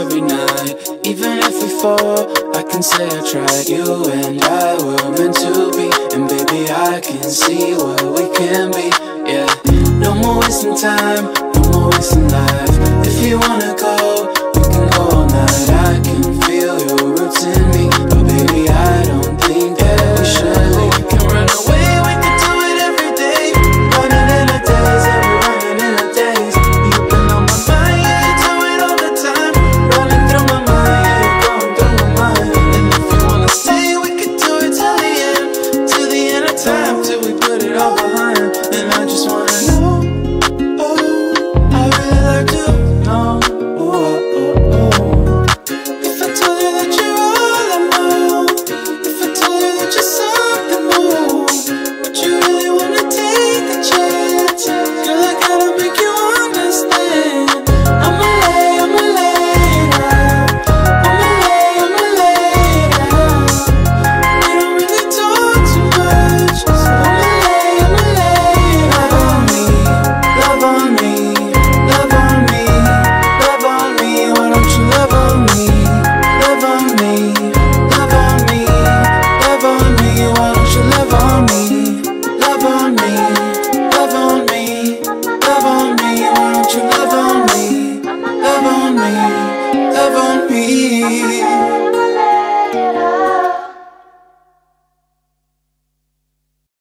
every night. Even if we fall, I can say I tried. You and I were meant to be. And baby, I can see what we can be, yeah. No more wasting time, no more wasting life. If you wanna Yeah.